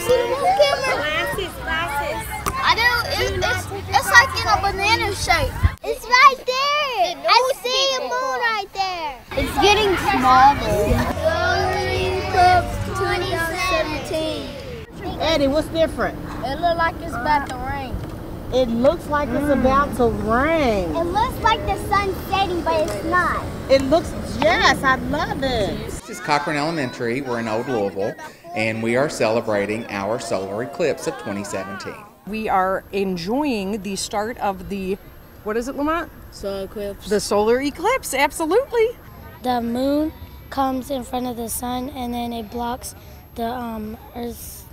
you see the moon, Cameron? Glasses, glasses. I do. It, it's, it's like in a banana shape. It's right there. I see a moon right there. It's getting smaller. Cup 2017. Eddie, what's different? It looks like it's about to rain. It looks like it's about to rain. It looks like the sun's setting, but it's not. It looks, yes, I love it. This is Cochran Elementary. We're in Old Louisville, and we are celebrating our solar eclipse of 2017. We are enjoying the start of the, what is it, Lamont? Solar eclipse. The solar eclipse, absolutely. the moon comes in front of the sun and then it blocks the um earth's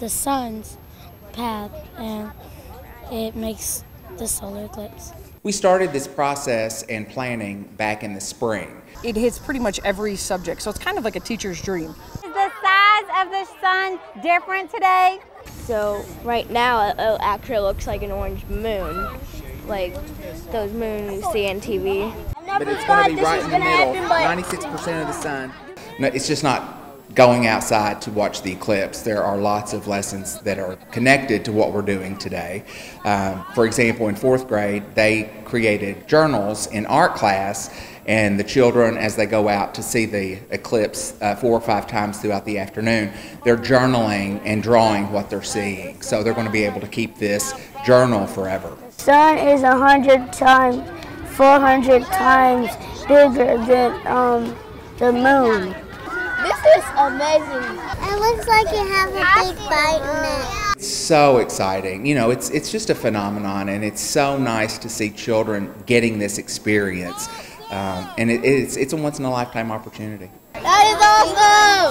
the sun's path and it makes the solar eclipse We started this process and planning back in the spring. It hits pretty much every subject, so it's kind of like a teacher's dream. Is the size of the different today? So right now it, it actually looks like an orange moon, like those moons you see on TV. But it's going to be right in the middle, 96% of the sun. No, it's just not going outside to watch the eclipse. There are lots of lessons that are connected to what we're doing today. Um, for example, in fourth grade, they created journals in art class, and the children, as they go out to see the eclipse uh, four or five times throughout the afternoon, they're journaling and drawing what they're seeing. So they're going to be able to keep this journal forever. The sun is a hundred times 400 times bigger than um the moon This is amazing. It looks like you have a big bite in it. so exciting. You know, it's it's just a phenomenon, and it's so nice to see children getting this experience. Um, and it, it's it's a once in a lifetime opportunity. That is awesome.